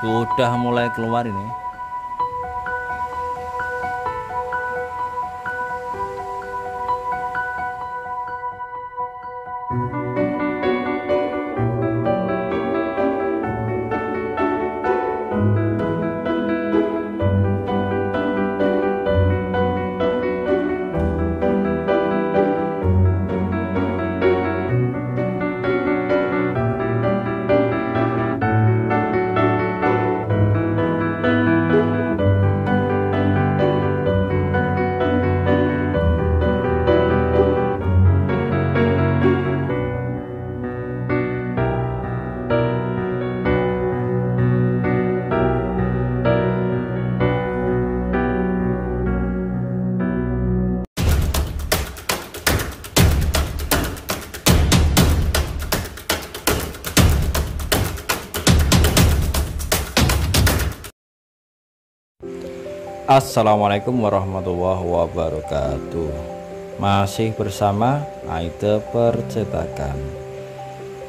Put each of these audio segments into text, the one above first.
sudah mulai keluar ini Assalamualaikum warahmatullahi wabarakatuh. Masih bersama Aida Percetakan.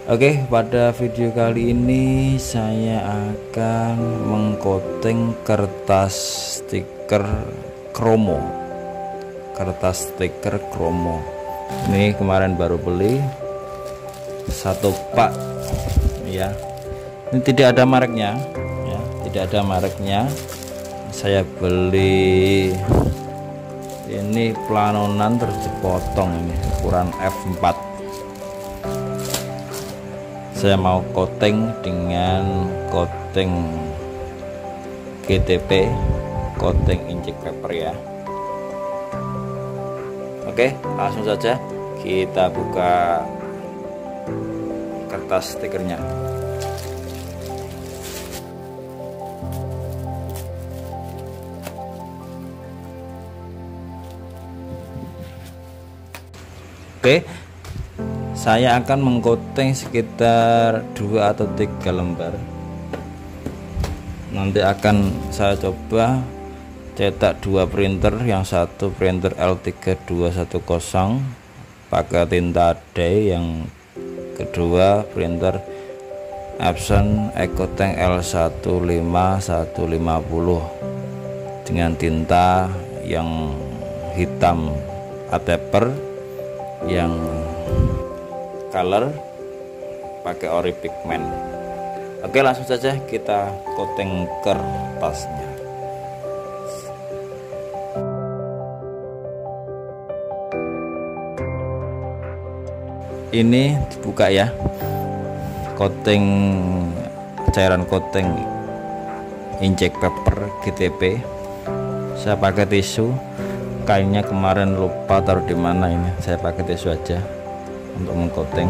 Oke pada video kali ini saya akan mengcoating kertas stiker kromo. Kertas stiker kromo. Ini kemarin baru beli. Satu pak. Ya Ini tidak ada mereknya. Ya Tidak ada mereknya saya beli ini planonan terus dipotong ini ukuran F4 saya mau coating dengan coating GTP coating injek paper ya. Oke langsung saja kita buka kertas stikernya Oke. Saya akan mengcoating sekitar dua atau tiga lembar. Nanti akan saya coba cetak dua printer yang satu printer L3210 pakai tinta D yang kedua printer Epson Ecotank L15150 dengan tinta yang hitam ateper yang color pakai ori pigment. Oke langsung saja kita coating kertasnya. Ini dibuka ya. Coating cairan coating inject paper GTP saya pakai tisu kainnya kemarin lupa taruh di mana ini. Saya pakai tisu aja untuk mengcoating.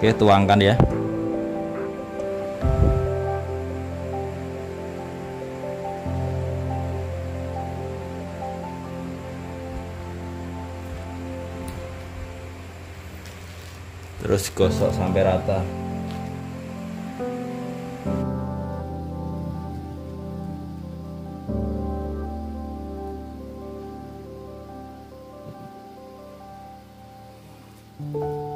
Oke tuangkan ya. Terus gosok sampai rata lembar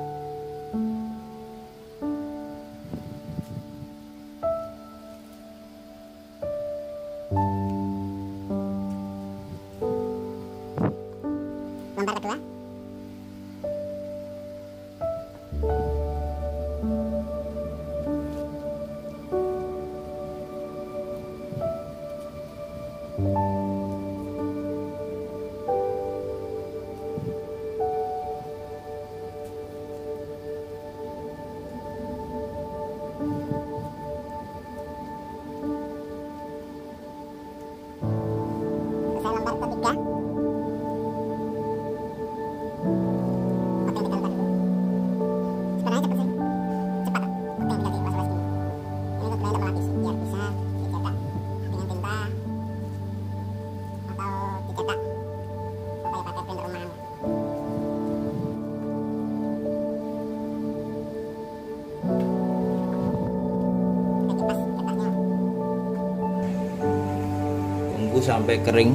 sampai kering.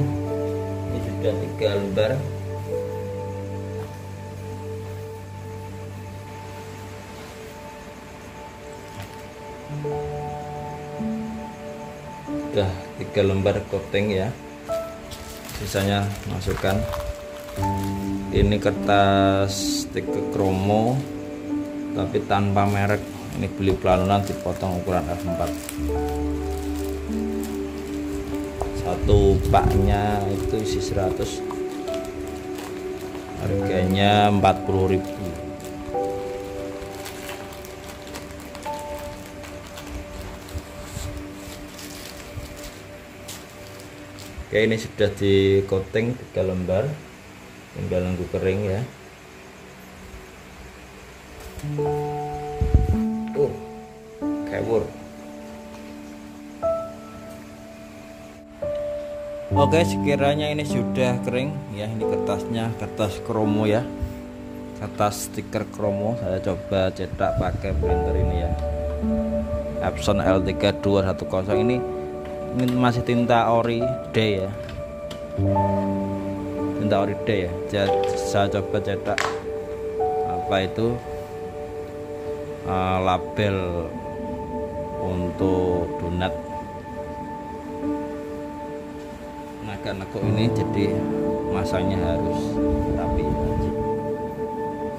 Ini sudah tiga lembar. Sudah tiga lembar coating ya. Sisanya masukkan. Ini kertas tiga kromo tapi tanpa merek. Ini beli pelanunan dipotong ukuran F4 satu paknya itu isi 100 harganya 40.000 Oke ini sudah di coating tiga lembar tinggal nunggu kering ya. uh Oke sekiranya ini sudah kering ya ini kertasnya kertas kromo ya. Kertas stiker kromo saya coba cetak pakai printer ini ya. Epson L3210 ini ini masih tinta ori D ya. Tinta ori D ya. Jadi, saya coba cetak apa itu uh, label untuk donat agak nekuk ini jadi masanya harus rapi.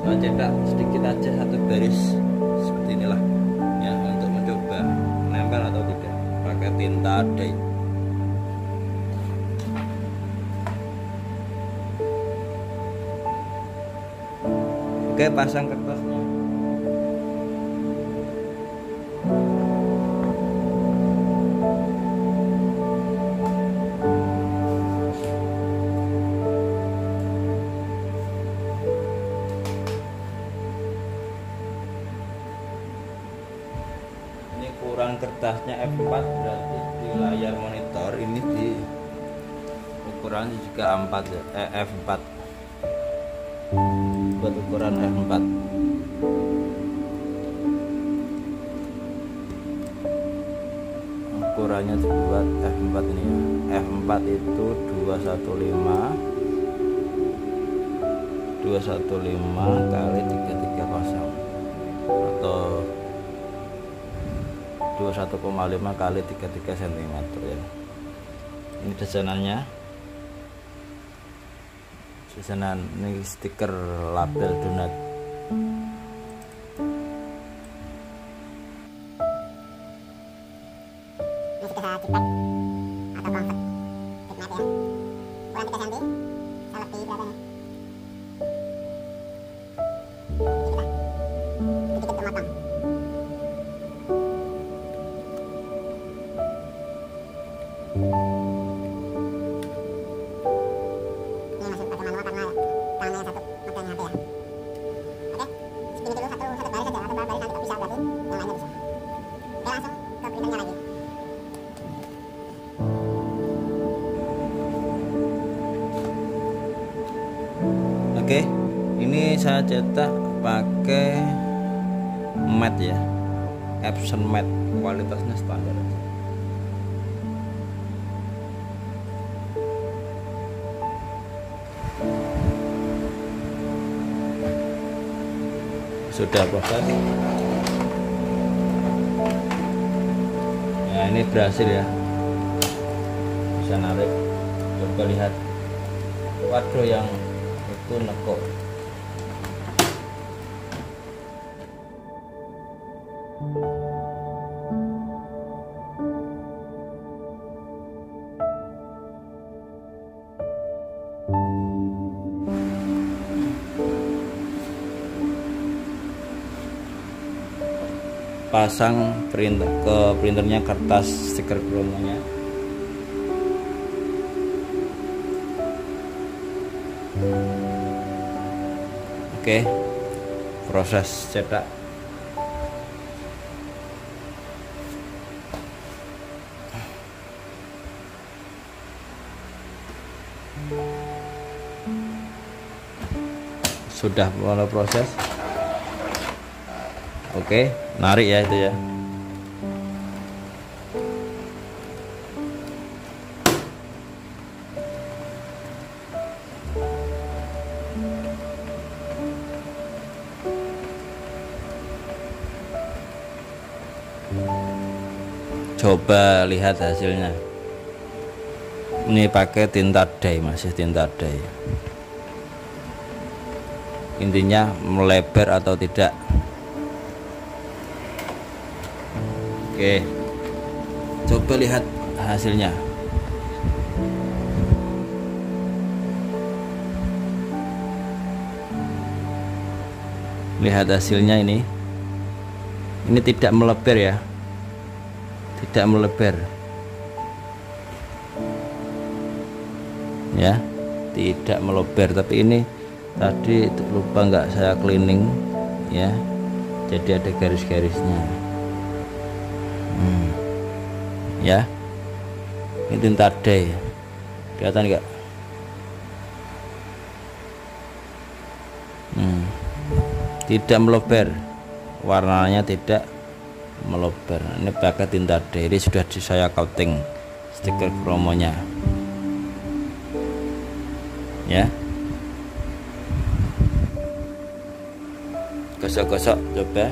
Saya cetak sedikit aja satu baris seperti inilah. Ya untuk mencoba nempel atau tidak. Pakai tinta dye oke pasang kertasnya kertasnya F4 berarti di layar monitor ini di ukuran juga A4 ya, eh, F4 buat ukuran F4 ukurannya buat F4 ini ya. F4 itu 215 215 kali 330 21,5 kali 33 cm ya. Ini desainannya. Desainer ini stiker label donat cetak pakai matte ya, Epson matte, kualitasnya standar. Sudah proses. Nah ini berhasil ya, bisa narik. Coba lihat. Waduh yang itu nekuk pasang printer ke printernya kertas stiker kromonya Oke, proses cetak. Sudah mulai proses. Oke, narik ya itu ya. Coba lihat hasilnya. ini pakai tinta dye masih tinta dye intinya melebar atau tidak oke. Coba lihat hasilnya. Lihat hasilnya ini. Ini tidak melebar ya. Tidak melebar. Ya tidak melebar. Tapi ini tadi lupa nggak saya cleaning ya. Jadi ada garis-garisnya hmm. ya. Ini tinta dye kelihatan nggak? Hmm. tidak melebar warnanya tidak melebar ini pakai tinta dye ini sudah saya coating stiker promonya. Ya. Gosok-gosok coba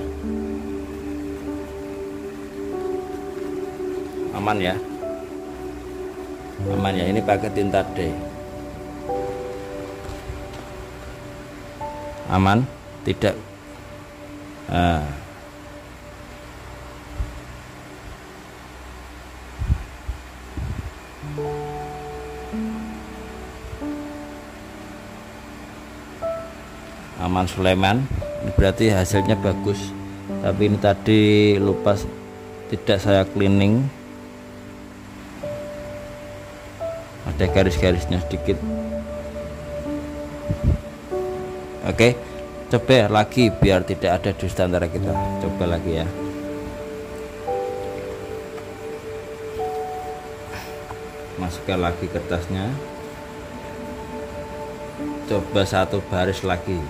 aman ya? Aman ya ini pakai tinta D. Aman? Tidak? Nah. aman Sulaiman. Berarti hasilnya bagus. Tapi ini tadi lupa tidak saya cleaning ada garis-garisnya sedikit. Oke coba lagi biar tidak ada dusta antara kita. Coba lagi ya. Masukkan lagi kertasnya. Coba satu baris lagi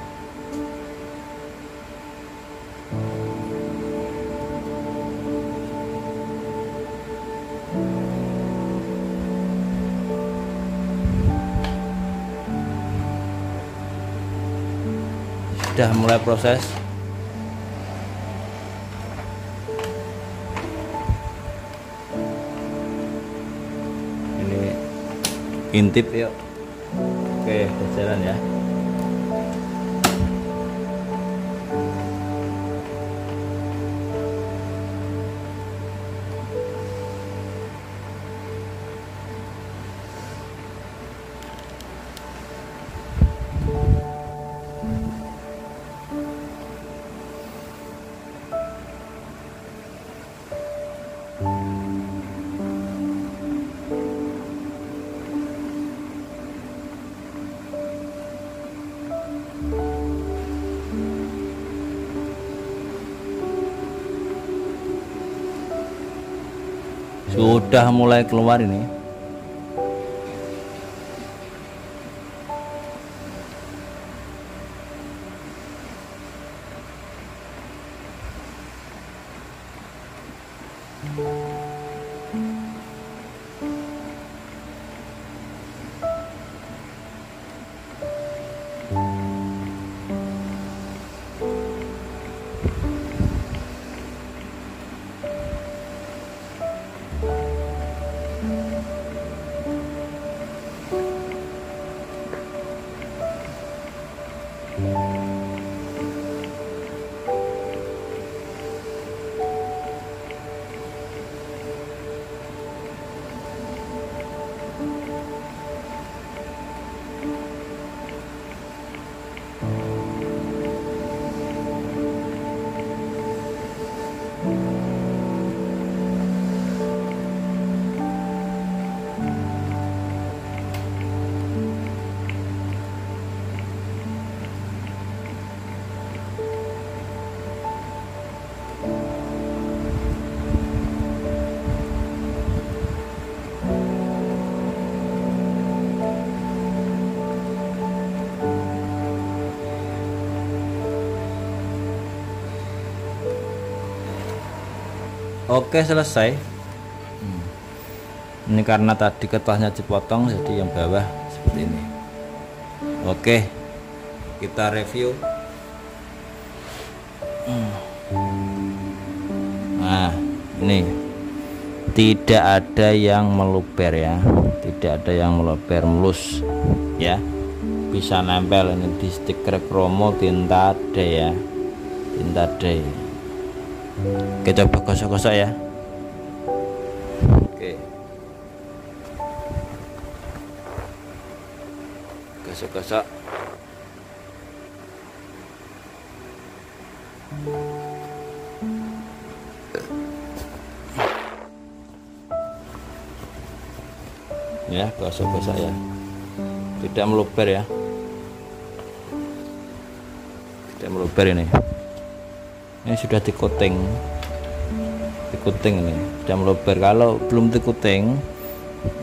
sudah mulai proses. Ini intip yuk. Oke berjalan ya sudah mulai keluar ini Oke selesai. Hmm. Ini karena tadi kertasnya dipotong jadi yang bawah seperti ini. Oke kita review. Hmm. Nah ini. Tidak ada yang meluber ya. Tidak ada yang meluber mulus. Ya. Bisa nempel ini di stiker kromo tinta D ya. Tinta D oke coba gosok-gosok ya. Oke. Gosok-gosok. Ya gosok-gosok ya. Tidak meluber ya. Tidak meluber ini ini sudah dikoting dikoting ini sudah meluber. Kalau belum dikoting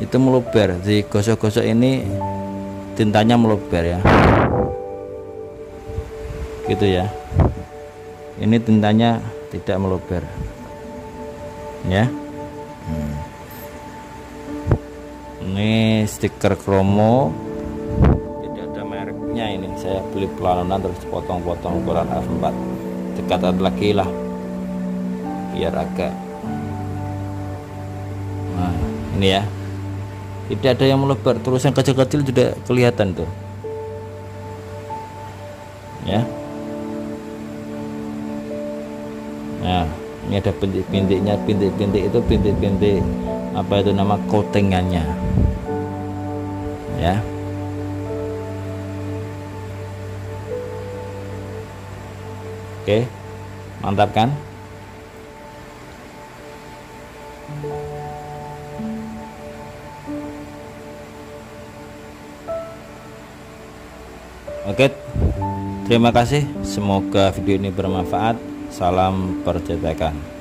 itu meluber. Di gosok-gosok ini tintanya meluber ya. Gitu ya. Ini tintanya tidak meluber. Ya. Hmm. ini stiker kromo. Tidak ada mereknya ini. Saya beli pelanunan terus potong-potong ukuran F4 dekat lagi lah. Biar agak. Nah ini ya. Tidak ada yang melebar. Tulisan kecil-kecil sudah kelihatan tuh. Ya. Nah ini ada bintik-bintiknya. Bintik-bintik itu bintik-bintik apa itu nama coatingannya ya oke mantap kan Oke, terima kasih. Semoga video ini bermanfaat. Salam percetakan.